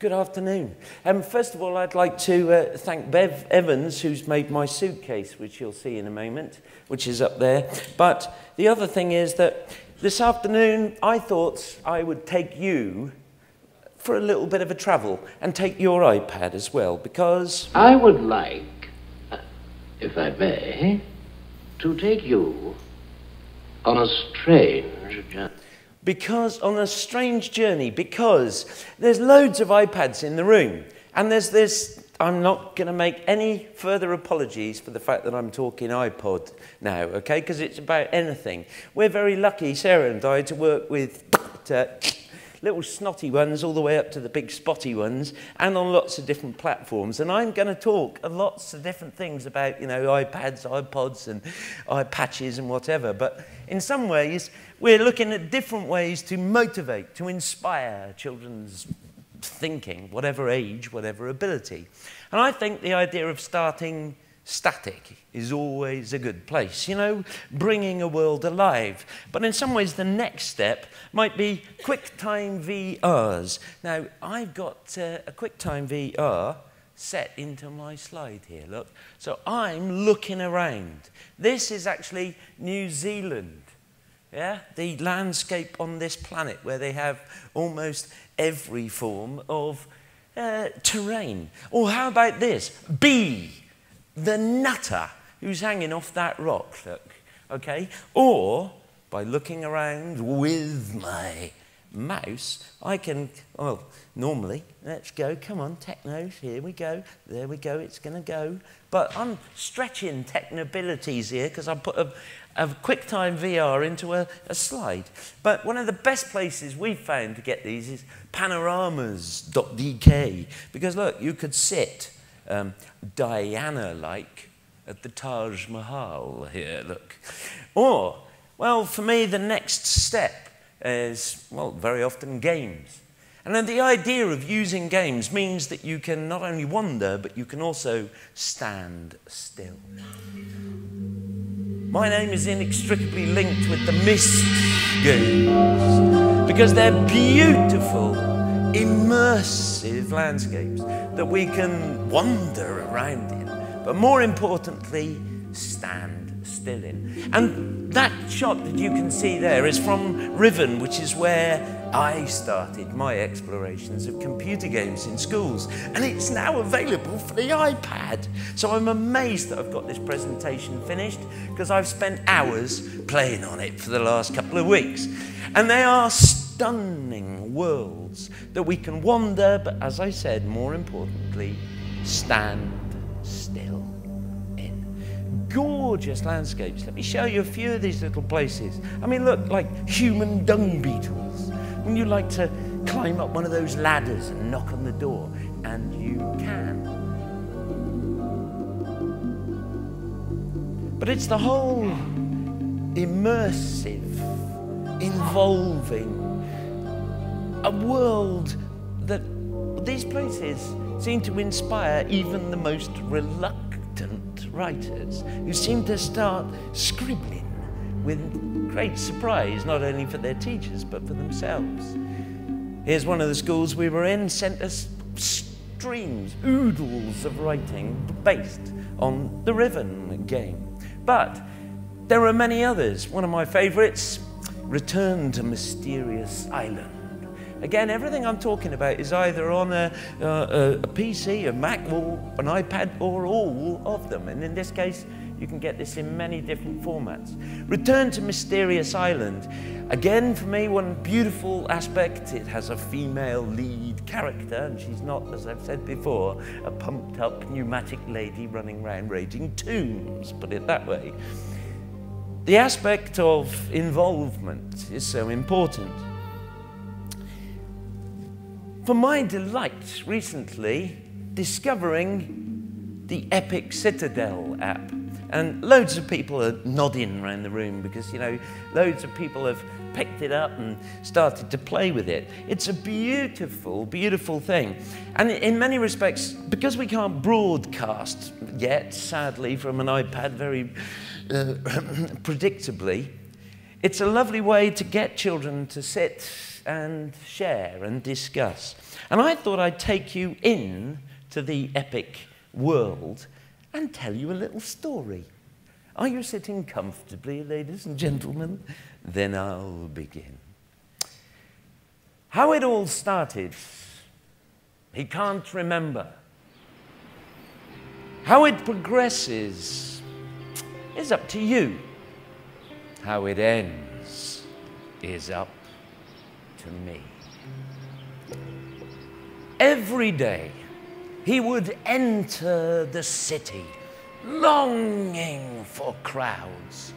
Good afternoon. Um, first of all, I'd like to uh, thank Bev Evans, who's made my suitcase, which you'll see in a moment, which is up there. But the other thing is that this afternoon, I thought I would take you for a little bit of a travel and take your iPad as well, because I would like, if I may, to take you on a strange journey. Because on a strange journey, because there's loads of iPads in the room, and there's this. I'm not going to make any further apologies for the fact that I'm talking iPod now, okay? Because it's about anything. We're very lucky, Sarah and I, to work with uh, little snotty ones all the way up to the big spotty ones, and on lots of different platforms. And I'm going to talk lots of different things about, you know, iPads, iPods, and iPatches and whatever. But in some ways, we're looking at different ways to motivate, to inspire children's thinking, whatever age, whatever ability. And I think the idea of starting static is always a good place, you know, bringing a world alive. But in some ways, the next step might be QuickTime VRs. Now, I've got uh, a QuickTime VR set into my slide here, look. So I'm looking around. This is actually New Zealand. Yeah, the landscape on this planet where they have almost every form of uh, terrain. Or how about this? B, the nutter who's hanging off that rock, look, okay? Or by looking around with my mouse, I can, well, normally, let's go, come on, technos, here we go, there we go, it's going to go. But I'm stretching technabilities here because I put a, a QuickTime VR into a, a slide. But one of the best places we've found to get these is panoramas.dk because look, you could sit um, Diana-like at the Taj Mahal here, look. Or, well, for me, the next step is, well, very often games. And then the idea of using games means that you can not only wander, but you can also stand still. My name is inextricably linked with the Myst games because they're beautiful, immersive landscapes that we can wander around in, but more importantly, stand still in. And that shot that you can see there is from Riven, which is where I started my explorations of computer games in schools, and it's now available for the iPad. So I'm amazed that I've got this presentation finished because I've spent hours playing on it for the last couple of weeks. And they are stunning worlds that we can wander, but as I said, more importantly, stand still in. Gorgeous landscapes. Let me show you a few of these little places. I mean, look, like human dung beetles. When you like to climb up one of those ladders and knock on the door, and you can. But it's the whole immersive, involving, a world that these places seem to inspire even the most reluctant writers who seem to start scribbling with great surprise, not only for their teachers, but for themselves. Here's one of the schools we were in, sent us streams, oodles of writing based on the Riven game. But there are many others. One of my favorites, Return to Mysterious Island. Again, everything I'm talking about is either on a, uh, a, a PC, a Mac, or an iPad, or all of them. And in this case, you can get this in many different formats. Return to Mysterious Island. Again, for me, one beautiful aspect, it has a female lead character, and she's not, as I've said before, a pumped up pneumatic lady running around raiding tombs, put it that way. The aspect of involvement is so important. For my delight recently, discovering the Epic Citadel app. And loads of people are nodding around the room because, you know, loads of people have picked it up and started to play with it. It's a beautiful, beautiful thing. And in many respects, because we can't broadcast yet, sadly, from an iPad very uh, predictably, it's a lovely way to get children to sit and share and discuss. And I thought I'd take you in to the epic world and tell you a little story. Are you sitting comfortably, ladies and gentlemen? Then I'll begin. How it all started, he can't remember. How it progresses is up to you. How it ends is up to me. Every day, he would enter the city longing for crowds.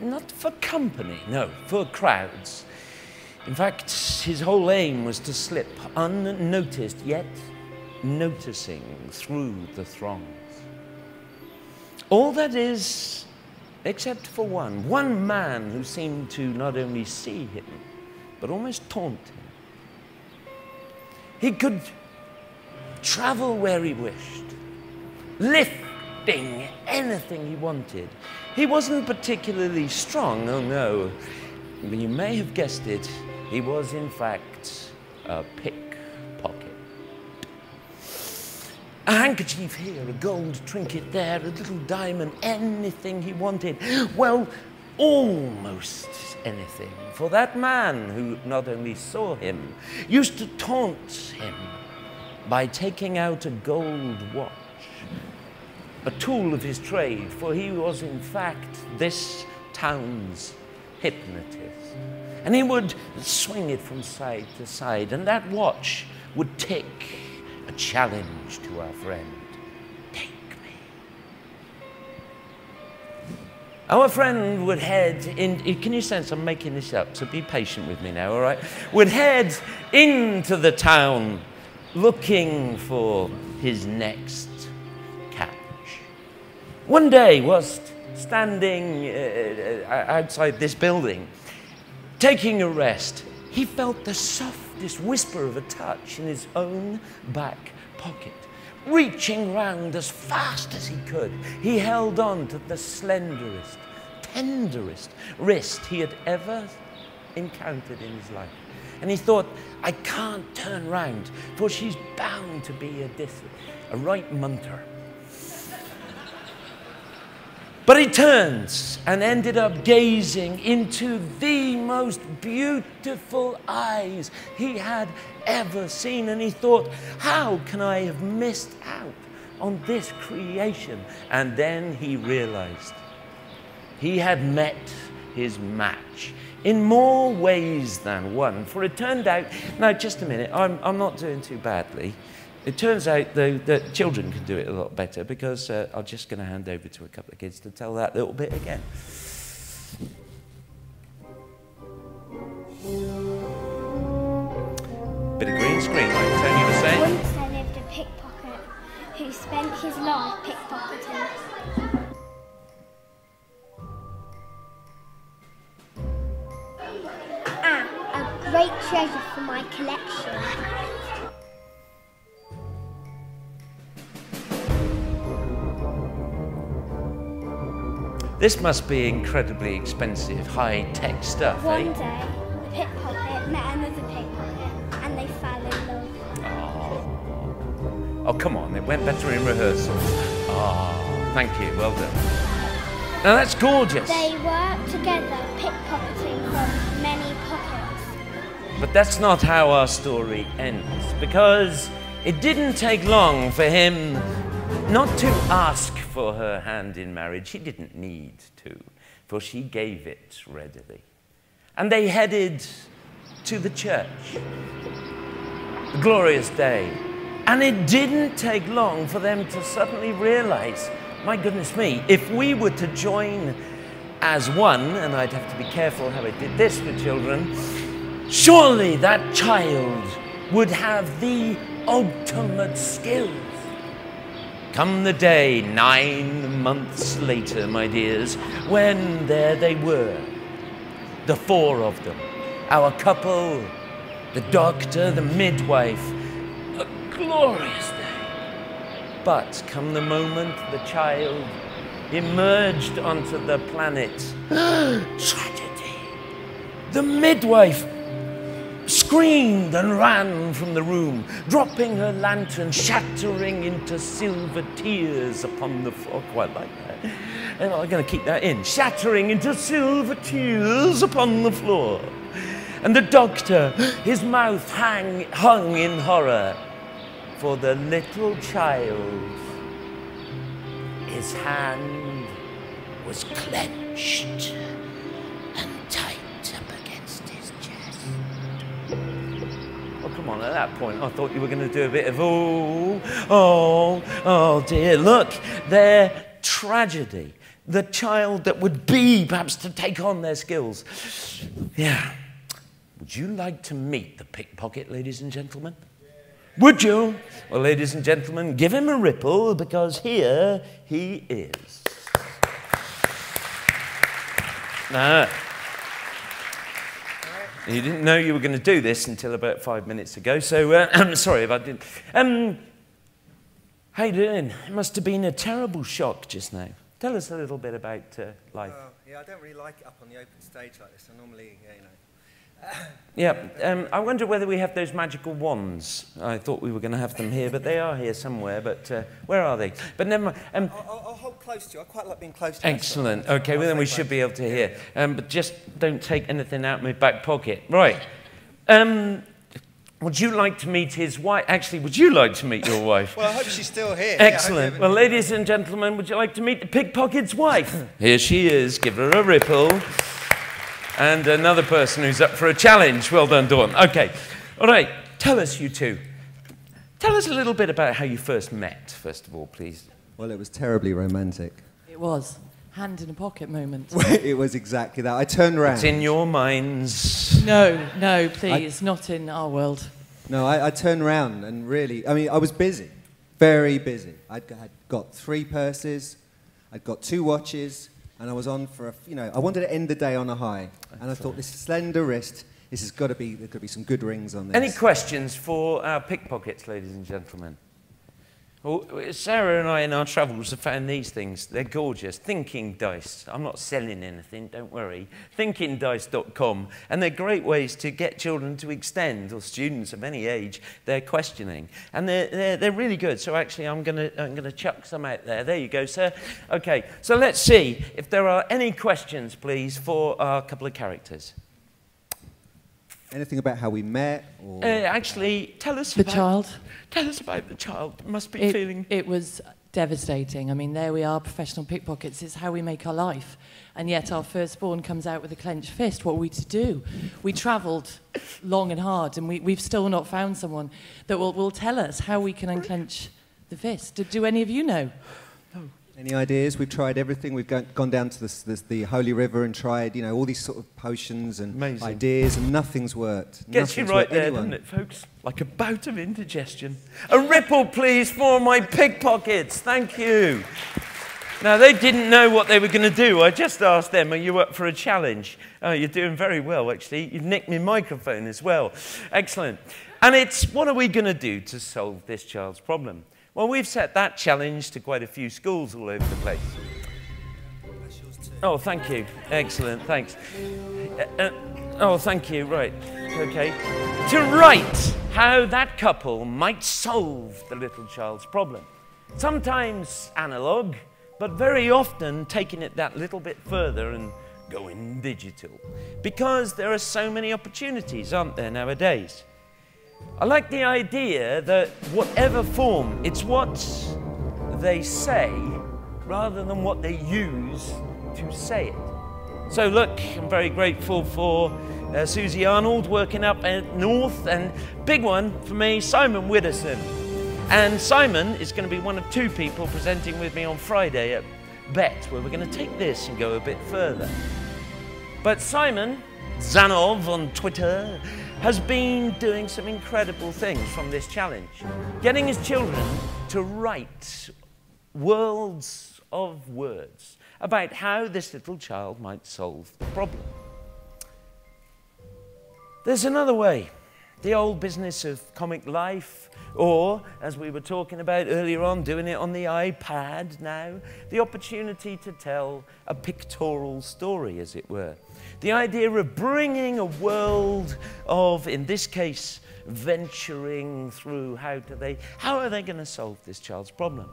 Not for company, no, for crowds. In fact, his whole aim was to slip unnoticed, yet noticing through the throngs. All that is, except for one, one man who seemed to not only see him, but almost taunt him. He could travel where he wished, lifting anything he wanted. He wasn't particularly strong, oh no. You may have guessed it, he was in fact a pickpocket. A handkerchief here, a gold trinket there, a little diamond, anything he wanted. Well, almost anything. For that man who not only saw him, used to taunt him by taking out a gold watch, a tool of his trade, for he was in fact this town's hypnotist. And he would swing it from side to side, and that watch would tick a challenge to our friend. Our friend would head in, can you sense I'm making this up, so be patient with me now, all right? Would head into the town looking for his next catch. One day, whilst standing uh, uh, outside this building, taking a rest, he felt the softest whisper of a touch in his own back pocket. Reaching round as fast as he could, he held on to the slenderest, tenderest wrist he had ever encountered in his life. And he thought, I can't turn round, for she's bound to be a, dis- a right munter. But he turns and ended up gazing into the most beautiful eyes he had ever seen. And he thought, how can I have missed out on this creation? And then he realized he had met his match in more ways than one. For it turned out, now just a minute, I'm, I'm not doing too badly. It turns out, though, that children can do it a lot better because uh, I'm just going to hand over to a couple of kids to tell that little bit again. Bit of green screen, like Tony was saying. Once there lived a pickpocket who spent his life pickpocketing. Ah, a great treasure for my collection. This must be incredibly expensive, high-tech stuff, One eh? day, the pickpocket met another pickpocket and they fell in love. Oh. oh, come on, it went better in rehearsal. Oh, thank you, well done. Now that's gorgeous. They work together pickpocketing from many pockets. But that's not how our story ends, because it didn't take long for him not to ask for her hand in marriage. He didn't need to, for she gave it readily. And they headed to the church. A glorious day. And it didn't take long for them to suddenly realize my goodness me, if we were to join as one, and I'd have to be careful how I did this with children, surely that child would have the ultimate skills. Come the day, nine months later, my dears, when there they were, the four of them, our couple, the doctor, the midwife, a glorious day. But come the moment the child emerged onto the planet, tragedy. The midwife screamed and ran from the room, dropping her lantern, shattering into silver tears upon the floor. Quite like that. And I'm going to keep that in. Shattering into silver tears upon the floor. And the doctor, his mouth hang, hung in horror, for the little child, his hand was clenched on, at that point, I thought you were going to do a bit of, oh, oh, oh dear. Look, their tragedy. The child that would be, perhaps, to take on their skills. Yeah. Would you like to meet the pickpocket, ladies and gentlemen? Would you? Well, ladies and gentlemen, give him a ripple because here he is. Now, you didn't know you were going to do this until about five minutes ago, so uh, I'm sorry if I didn't. Um, how you doing? It must have been a terrible shock just now. Tell us a little bit about uh, life. Oh, yeah, I don't really like it up on the open stage like this. I normally, yeah, you know. Yeah, um, I wonder whether we have those magical wands. I thought we were going to have them here, but they are here somewhere. But uh, where are they? But never mind. Um, I'll, I'll, hold close to you. I quite like being close to you. excellent. Okay, well then we should be able to hear. Um, but just don't take anything out of my back pocket. Right. Um, would you like to meet his wife? Actually, would you like to meet your wife? Well, I hope she's still here. Yeah, I hope you Excellent. haven't- Well, ladies and gentlemen, would you like to meet the pickpocket's wife? Here she is. Give her a ripple. And another person who's up for a challenge. Well done, Dawn. Okay. All right. Tell us, you two. Tell us a little bit about how you first met, first of all, please. Well, it was terribly romantic. It was. Hand in a pocket moment. it was exactly that. I turned around. It's in your minds. No, no, please, not in our world. No, I, I turned around and really, I mean, I was busy, very busy. I'd, I'd got three purses, I'd got two watches, and I was on for a, you know, I wanted to end the day on a high. And I thought, this slender wrist, this has got to be, there could be some good rings on this. Any questions for our pickpockets, ladies and gentlemen? Well, Sarah and I in our travels have found these things. They're gorgeous. Thinking Dice. I'm not selling anything, don't worry. Thinkingdice.com. And they're great ways to get children to extend, or students of any age, their questioning. And they're, they're, they're really good. So actually, I'm going to I'm gonna chuck some out there. There you go, sir. Okay, so let's see if there are any questions, please, for our couple of characters. Anything about how we met? Or... Uh, actually, tell us The about... child, Tell us about the child. Must be it, feeling. it was devastating. I mean, there we are, professional pickpockets. It's how we make our life. And yet our firstborn comes out with a clenched fist. What are we to do? We travelled long and hard, and we, we've still not found someone that will, will tell us how we can unclench the fist. Do, do any of you know? Any ideas? We've tried everything. We've gone, gone down to this, this, the Holy River and tried, you know, all these sort of potions and Amazing. ideas, and nothing's worked. Gets you Nothing's right worked. there, Anyone? doesn't it, folks? Like a bout of indigestion. A ripple, please, for my pickpockets. Thank you. Now, they didn't know what they were going to do. I just asked them, Are you up for a challenge? Oh, you're doing very well, actually. You've nicked my microphone as well. Excellent. And it's what are we going to do to solve this child's problem? Well, we've set that challenge to quite a few schools all over the place. Oh, thank you. Excellent. Thanks. Uh, uh, oh, thank you. Right. Okay. To write how that couple might solve the little child's problem. Sometimes analog, but very often taking it that little bit further and going digital. Because there are so many opportunities, aren't there, nowadays? I like the idea that whatever form, it's what they say rather than what they use to say it. So, look, I'm very grateful for uh, Susie Arnold working up at North, and big one for me, Simon Widdowson. And Simon is going to be one of two people presenting with me on Friday at BETT, where we're going to take this and go a bit further. But Simon Zanov on Twitter has been doing some incredible things from this challenge, getting his children to write worlds of words about how this little child might solve the problem. There's another way the old business of comic life, or, as we were talking about earlier on, doing it on the iPad now, the opportunity to tell a pictorial story, as it were. The idea of bringing a world of, in this case, venturing through how do they, how are they going to solve this child's problem?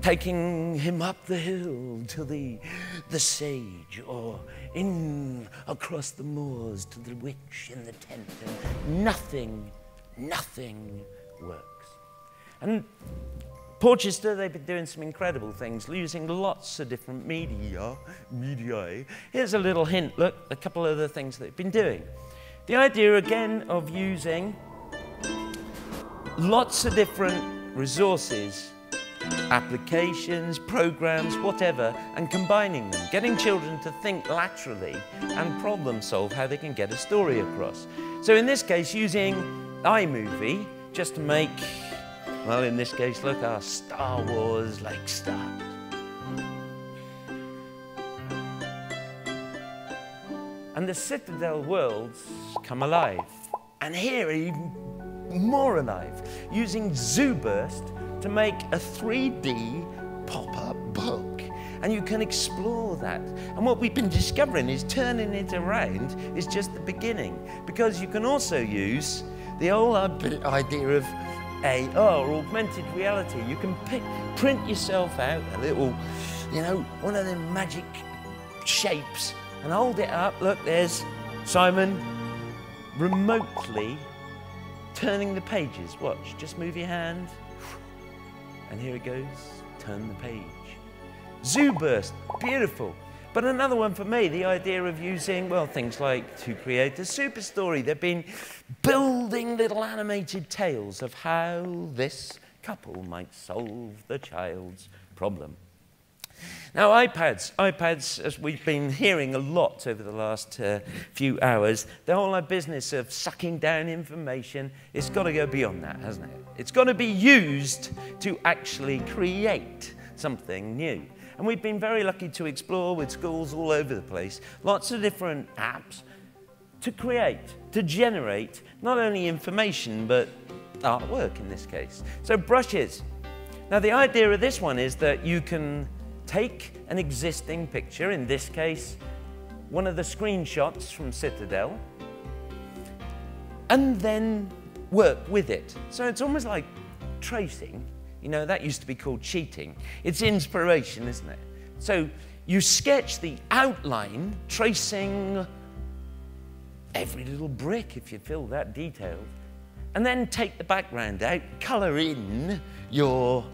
taking him up the hill to the, the sage, or in across the moors to the witch in the tent, and nothing, nothing works. And Porchester, they've been doing some incredible things, using lots of different media. Media. Eh? Here's a little hint. Look, a couple of the things they've been doing. The idea again of using lots of different resources applications, programs, whatever, and combining them, getting children to think laterally and problem solve how they can get a story across. So in this case, using iMovie just to make, well, in this case, look, our Star Wars like start. And the Citadel worlds come alive. And here, even more alive, using ZooBurst to make a 3D pop-up book. And you can explore that. And what we've been discovering is turning it around is just the beginning. Because you can also use the whole idea of AR, augmented reality. You can print yourself out a little, you know, one of them magic shapes and hold it up. Look, there's Simon remotely turning the pages. Watch, just move your hand. And here it goes, turn the page. ZooBurst, beautiful. But another one for me, the idea of using, well, things like to create a super story. They've been building little animated tales of how this couple might solve the child's problem. Now, iPads, iPads, as we've been hearing a lot over the last uh, few hours, the whole business of sucking down information, it's got to go beyond that, hasn't it? It's got to be used to actually create something new. And we've been very lucky to explore with schools all over the place, lots of different apps to create, to generate not only information, but artwork in this case. So brushes. Now the idea of this one is that you can take an existing picture, in this case, one of the screenshots from Citadel, and then work with it. So it's almost like tracing. You know, that used to be called cheating. It's inspiration, isn't it? So you sketch the outline, tracing every little brick if you feel that detailed, and then take the background out, colour in your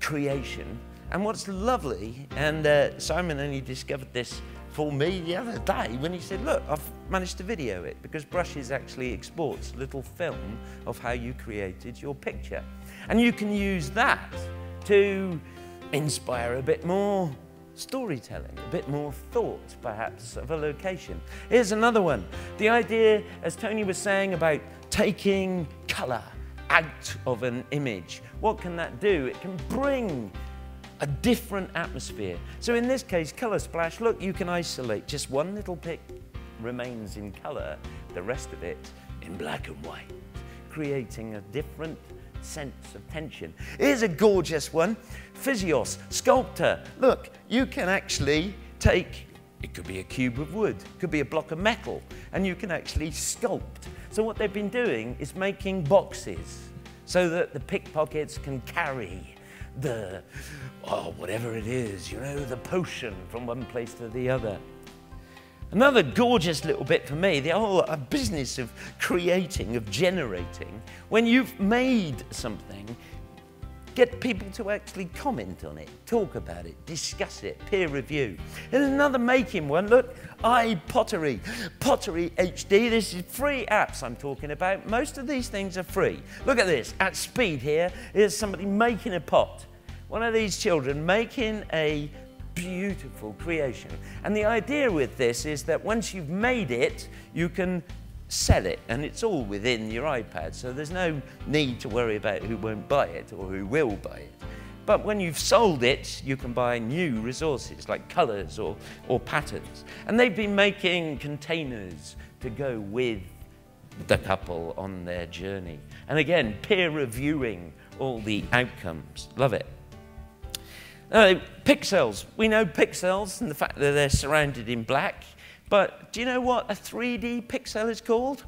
creation, and what's lovely, and uh, Simon only discovered this for me the other day when he said, look, I've managed to video it because Brushes actually exports little film of how you created your picture. And you can use that to inspire a bit more storytelling, a bit more thought, perhaps, of a location. Here's another one. The idea, as Tony was saying, about taking colour out of an image. What can that do? It can bring a different atmosphere. So in this case, Colour Splash, look, you can isolate. Just one little pic remains in colour, the rest of it in black and white, creating a different sense of tension. Here's a gorgeous one, Physios, Sculptor. Look, you can actually take, it could be a cube of wood, could be a block of metal, and you can actually sculpt. So what they've been doing is making boxes so that the pickpockets can carry the, oh, whatever it is, you know, the potion from one place to the other. Another gorgeous little bit for me, the whole uh, business of creating, of generating. When you've made something, get people to actually comment on it, talk about it, discuss it, peer review. Another making one, look, iPottery, Pottery pottery HD, this is free apps I'm talking about. Most of these things are free. Look at this, at speed here, here's somebody making a pot one of these children making a beautiful creation. And the idea with this is that once you've made it, you can sell it, and it's all within your iPad, so there's no need to worry about who won't buy it or who will buy it. But when you've sold it, you can buy new resources like colors or, or patterns. And they've been making containers to go with the couple on their journey. And again, peer reviewing all the outcomes. Love it. Uh, pixels. We know pixels and the fact that they're surrounded in black. But do you know what a 3D pixel is called?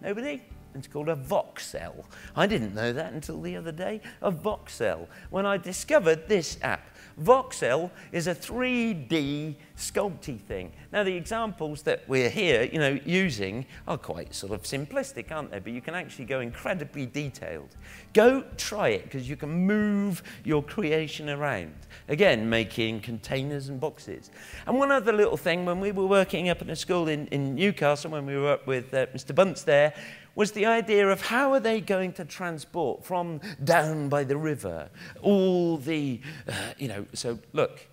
Nobody? It's called a voxel. I didn't know that until the other day. A voxel. When I discovered this app. Voxel is a 3D sculpty thing. Now, the examples that we're here, you know, using are quite sort of simplistic, aren't they? But you can actually go incredibly detailed. Go try it, because you can move your creation around. Again, making containers and boxes. And one other little thing, when we were working up in a school in, in Newcastle, when we were up with uh, Mr. Bunce there, was the idea of how are they going to transport from down by the river all the, uh, you know, so look,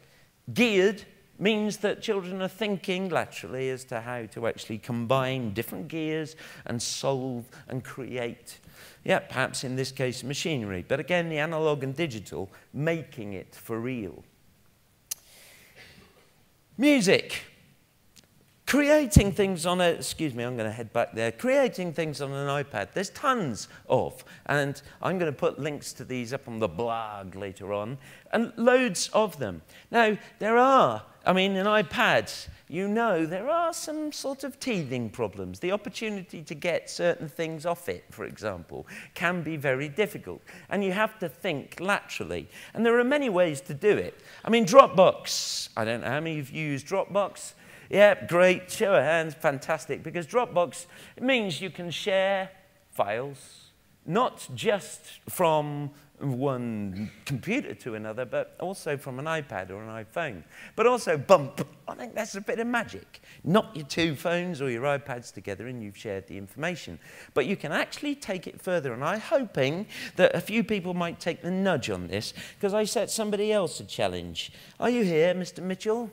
geared means that children are thinking laterally as to how to actually combine different gears and solve and create. Yeah, perhaps in this case machinery, but again the analog and digital making it for real. Music. Creating things on a, excuse me, I'm going to head back there. Creating things on an iPad, there's tons of. And I'm going to put links to these up on the blog later on. And loads of them. Now, there are, I mean, in iPads, you know there are some sort of teething problems. The opportunity to get certain things off it, for example, can be very difficult. And you have to think laterally. And there are many ways to do it. I mean, Dropbox. I don't know how many of you use Dropbox. Yeah, great. Show of hands, fantastic. Because Dropbox means you can share files, not just from one computer to another, but also from an iPad or an iPhone. But also, bump, I think that's a bit of magic. Knock your two phones or your iPads together and you've shared the information. But you can actually take it further, and I'm hoping that a few people might take the nudge on this, because I set somebody else a challenge. Are you here, Mr. Mitchell?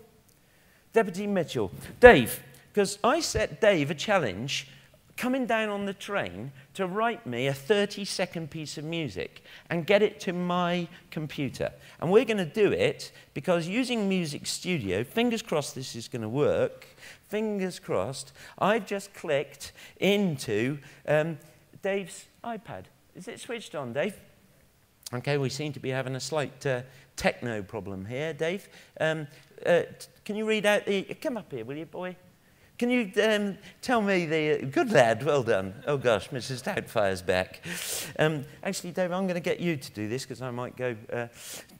Deputy Mitchell. Dave, because I set Dave a challenge coming down on the train to write me a 30 second piece of music and get it to my computer. And we're going to do it because using Music Studio, fingers crossed this is going to work, fingers crossed, I've just clicked into um, Dave's iPad. Is it switched on, Dave? Okay, we seem to be having a slight uh, techno problem here, Dave. Um, uh, can you read out the... Come up here, will you, boy? Can you um, tell me the... Good lad, well done. Oh, gosh, Mrs. Doubtfire's back. Um, actually, Dave, I'm going to get you to do this because I might go uh,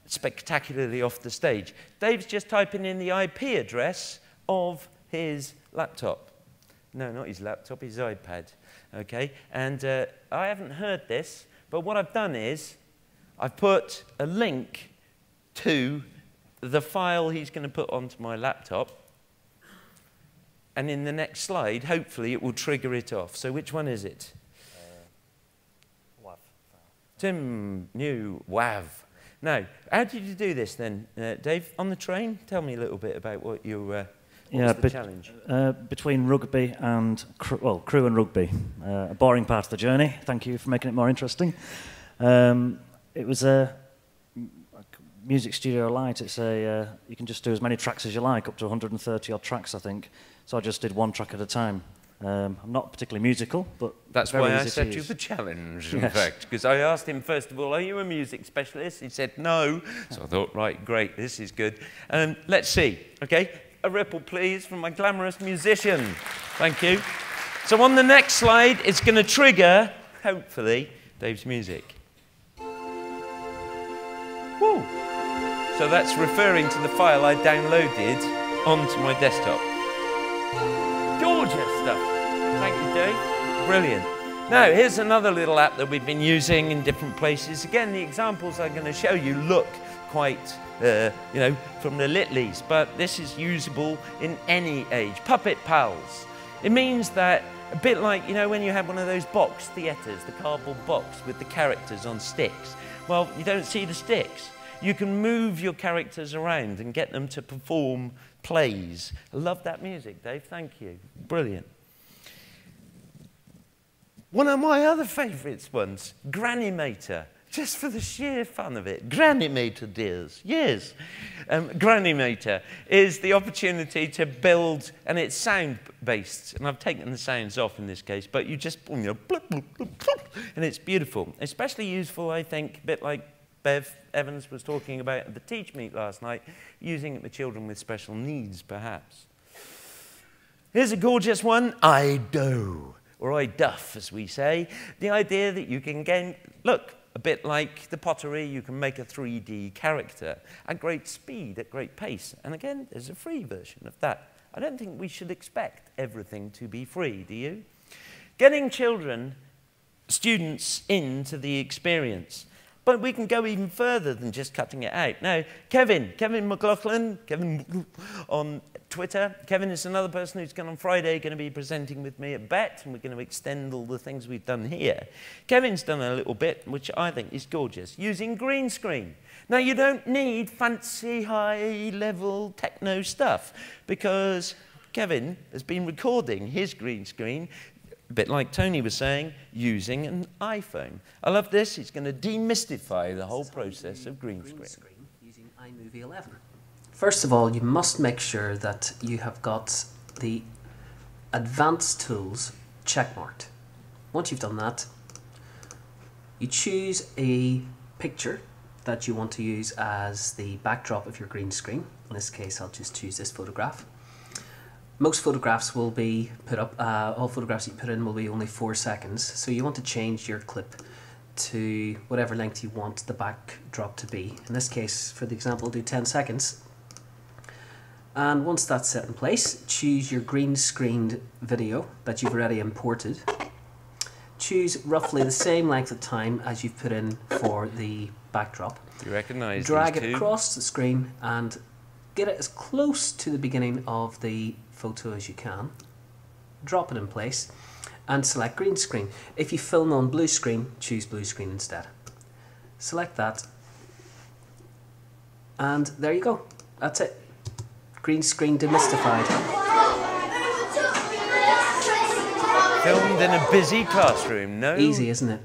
spectacularly off the stage. Dave's just typing in the IP address of his laptop. No, not his laptop, his iPad. Okay, and uh, I haven't heard this, but what I've done is I've put a link to the file he's going to put onto my laptop. And in the next slide, hopefully, it will trigger it off. So which one is it? Uh, WAV. Tim, new WAV. Now, how did you do this then, uh, Dave? On the train? Tell me a little bit about what you uh, what Yeah, was the but- challenge. Uh, between rugby and, cr- well, Crewe and rugby. Uh, a boring part of the journey. Thank you for making it more interesting. Um, it was a m- a music studio light. It's a, uh, you can just do as many tracks as you like, up to 130 odd tracks, I think. So I just did one track at a time. Um, I'm not particularly musical, but That's very why I set you the challenge, in Yes. fact, because I asked him first of all, "Are you a music specialist?" He said no. So I thought, right, great, this is good. Um, let's see. Okay, a ripple, please, from my glamorous musician. Thank you. So on the next slide, it's going to trigger, hopefully, Dave's music. Woo! So that's referring to the file I downloaded onto my desktop. Gorgeous stuff. Thank you, Dave. Brilliant. Now, here's another little app that we've been using in different places. Again, the examples I'm going to show you look quite, uh, you know, from the Litleys, but this is usable in any age. Puppet Pals. It means that a bit like, you know, when you have one of those box theatres, the cardboard box with the characters on sticks. Well, you don't see the sticks. You can move your characters around and get them to perform plays. I love that music, Dave. Thank you. Brilliant. One of my other favourites ones, Granimator. just for the sheer fun of it. Granimator, dears, yes. Um, Granimator is the opportunity to build, and it's sound-based, and I've taken the sounds off in this case, but you just, you know, and it's beautiful. Especially useful, I think, a bit like Bev Evans was talking about at the Teach Meet last night, using it with children with special needs, perhaps. Here's a gorgeous one, I do, or I duff, as we say. The idea that you can gain, look, a bit like the pottery, you can make a 3D character at great speed, at great pace. And again, there's a free version of that. I don't think we should expect everything to be free, do you? Getting children, students into the experience. But we can go even further than just cutting it out. Now, Kevin, Kevin McLaughlin, Kevin on Twitter. Kevin is another person who's going on Friday going to be presenting with me at BETT, and we're going to extend all the things we've done here. Kevin's done a little bit, which I think is gorgeous, using green screen. Now, you don't need fancy, high-level techno stuff, because Kevin has been recording his green screen a bit like Tony was saying, using an iPhone. I love this. It's going to demystify the whole process of green screen. screen using iMovie 11. First of all, you must make sure that you have got the advanced tools checkmarked. Once you've done that, you choose a picture that you want to use as the backdrop of your green screen. In this case, I'll just choose this photograph most photographs will be put up, uh, all photographs you put in will be only four seconds. So you want to change your clip to whatever length you want the backdrop to be. In this case, for the example, do 10 seconds. And once that's set in place, choose your green screened video that you've already imported. Choose roughly the same length of time as you've put in for the backdrop. You recognise Drag it two? across the screen and get it as close to the beginning of the photo as you can. Drop it in place and select green screen. If you film on blue screen, choose blue screen instead. Select that and there you go. That's it. Green screen demystified. Filmed in a busy classroom. No. Easy, isn't it?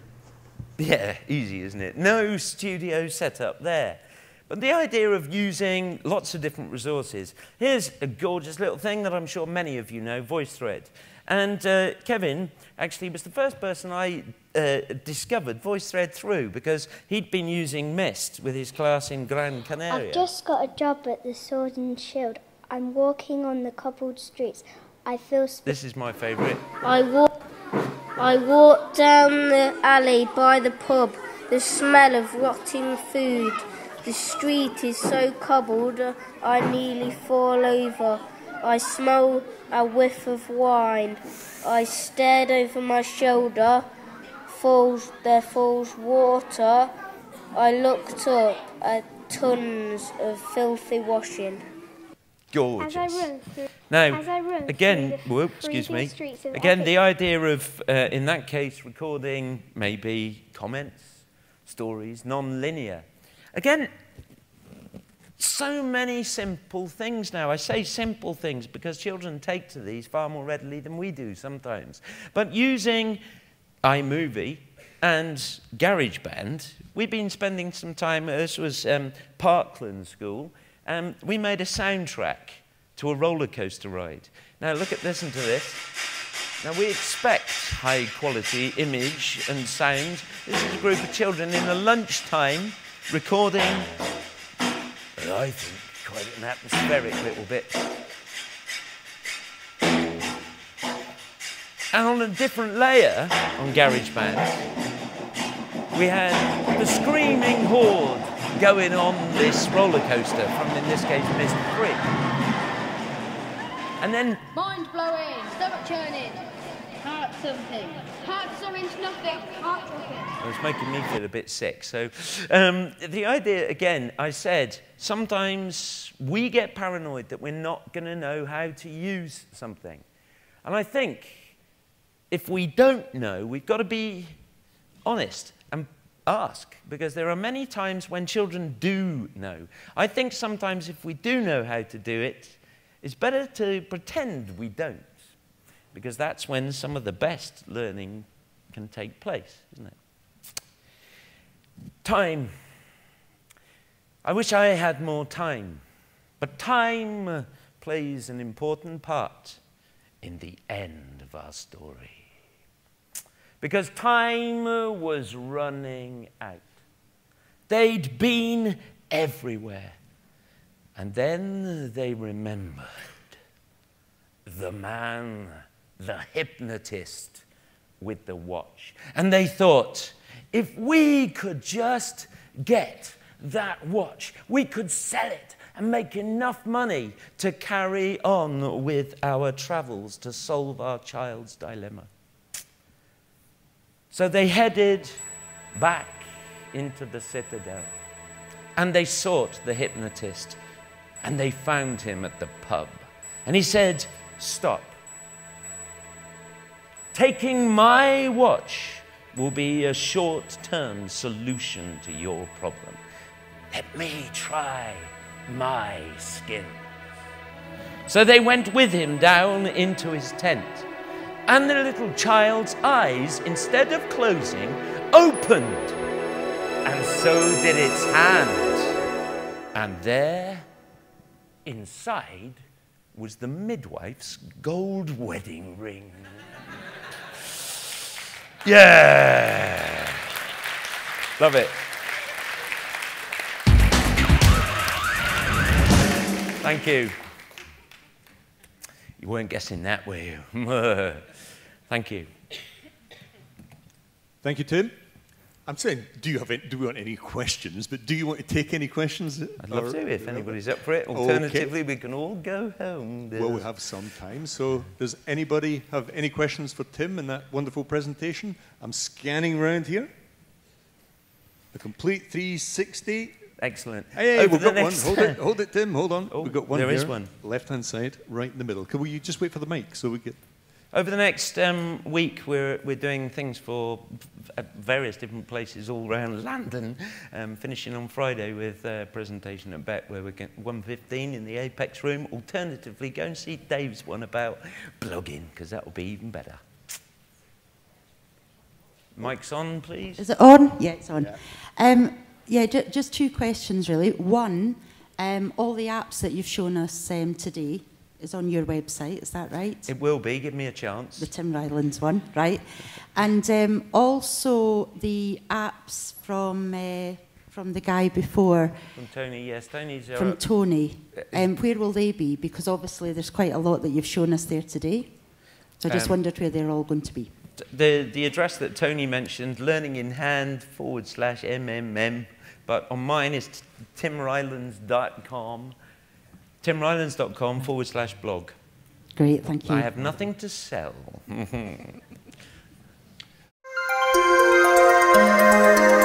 Yeah, easy, isn't it? No studio setup there. But the idea of using lots of different resources. Here's a gorgeous little thing that I'm sure many of you know, VoiceThread. And uh, Kevin actually was the first person I uh, discovered VoiceThread through because he'd been using Myst with his class in Gran Canaria. I've just got a job at the Sword and Shield. I'm walking on the cobbled streets. I feel sp- This is my favourite. I walk I walk down the alley by the pub. The smell of rotting food. The street is so cobbled I nearly fall over. I smell a whiff of wine. I stared over my shoulder. Falls there falls water. I looked up at tons of filthy washing. Gorgeous. As I run through, Now, as I run again, through the whoop, excuse me. Again, the idea of, uh, in that case, recording maybe comments, stories, non-linear. Again, so many simple things now. I say simple things because children take to these far more readily than we do sometimes. But using iMovie and GarageBand, we've been spending some time, this was um, Parkland School, and we made a soundtrack to a roller coaster ride. Now look at, listen to this. Now we expect high quality image and sound. This is a group of children in the lunchtime recording, I think, quite an atmospheric little bit. And on a different layer on GarageBand, we had the screaming horde going on this roller coaster from, in this case, Mr. 3. And then Mind blowing, stomach churning, heart thumping, heart thumping nothing, heart thumping. It's making me feel a bit sick. So, um, the idea again, I said, sometimes we get paranoid that we're not going to know how to use something. And I think if we don't know, we've got to be honest and ask, because there are many times when children do know. I think sometimes if we do know how to do it, it's better to pretend we don't, because that's when some of the best learning can take place, isn't it? Time. I wish I had more time, but time plays an important part in the end of our story. Because time was running out. They'd been everywhere. And then they remembered the man, the hypnotist with the watch. And they thought, if we could just get that watch, we could sell it and make enough money to carry on with our travels to solve our child's dilemma. So they headed back into the citadel and they sought the hypnotist and they found him at the pub. And he said, Stop. Taking my watch will be a short term solution to your problem. Let me try my skill. So they went with him down into his tent. And the little child's eyes, instead of closing, opened. And so did its hand. And there, inside, was the midwife's gold wedding ring. Yeah. Love it. Thank you. You weren't guessing that, were you? Thank you. Thank you, Tim. I'm saying, do you have any, do we want any questions? But do you want to take any questions? I'd love Or- to if anybody's up for it. Okay. Alternatively, we can all go home. Well, we have some time. So, does anybody have any questions for Tim in that wonderful presentation? I'm scanning around here. A complete 360. Excellent. Hey, Over we've got one. Hold it, hold it, Tim. Hold on. Oh, we've got one there here. is one. Left-hand side, right in the middle. Can we just wait for the mic so we get? Over the next um, week, we're, we're doing things for various different places all around London, um, finishing on Friday with a presentation at BETT where we're getting 1.15 in the Apex room. Alternatively, go and see Dave's one about blogging, because that will be even better. Mic's on, please. Is it on? Yeah, it's on. Um, yeah, ju- just two questions really. One, um, all the apps that you've shown us um, today is on your website, is that right? It will be. Give me a chance. The Tim Rylands one, right? And um, also the apps from uh, from the guy before, From Tony, yes. Tony's... uh, from Tony. Um, where will they be? Because obviously there's quite a lot that you've shown us there today. So I just Um, wondered where they're all going to be. the, the address that Tony mentioned, learning in hand forward slash MMM, but on mine is timrylands.com, timrylands.com forward slash blog. Great, thank you. I have nothing to sell.